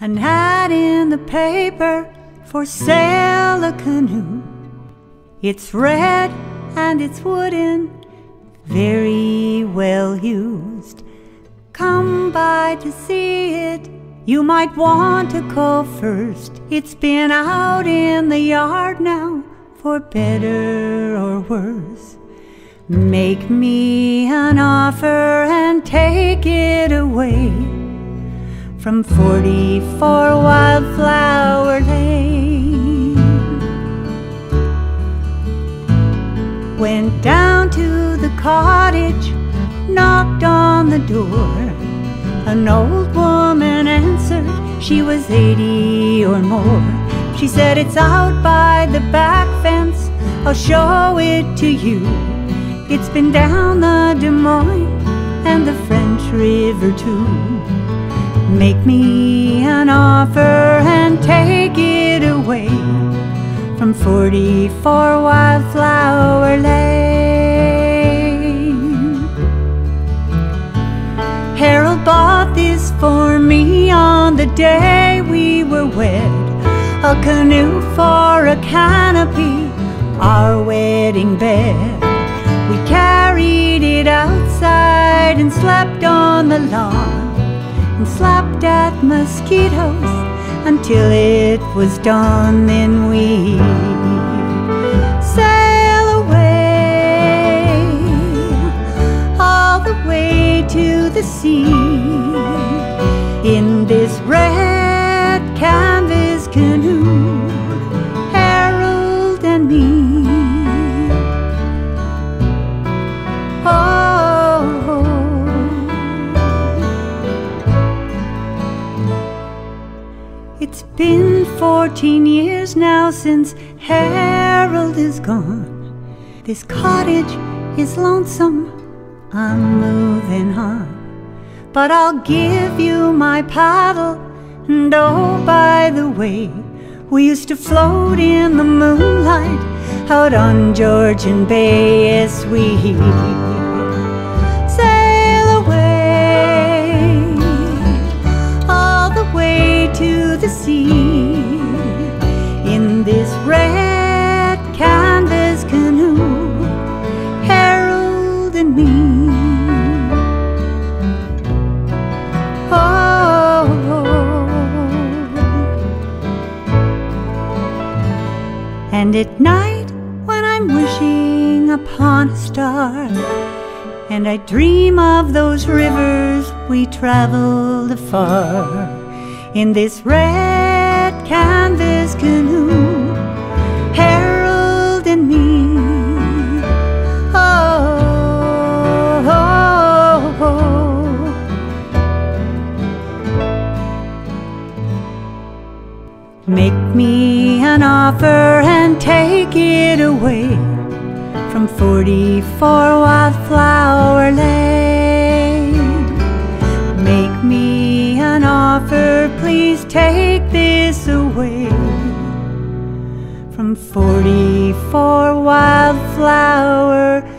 An ad in the paper for sale a canoe. It's red and it's wooden, very well used. Come by to see it. You might want to call first. It's been out in the yard now for better or worse. Make me an offer and take it away from 44 Wildflower Lane. Went down to the cottage, knocked on the door. An old woman answered, she was 80 or more. She said, It's out by the back fence, I'll show it to you. It's been down the Dumoine and the French River too. Make me an offer and take it away from 44 Wildflower Lane. Harold bought this for me on the day we were wed. A canoe for a canopy, our wedding bed. We carried it outside and slept on the lawn and slapped at mosquitoes until it was dawn. Then we sail away all the way to the sea in this red canvas It's been 14 years now since Harold is gone. This cottage is lonesome, I'm moving on. But I'll give you my paddle, and oh, by the way, we used to float in the moonlight out on Georgian Bay. Yes, we me. Oh, and at night when I'm wishing upon a star. And I dream of those rivers we traveled afar in this red canvas canoe, Make me an offer and take it away from 44 Wildflower Lane. Make me an offer, please take this away from 44 Wildflower.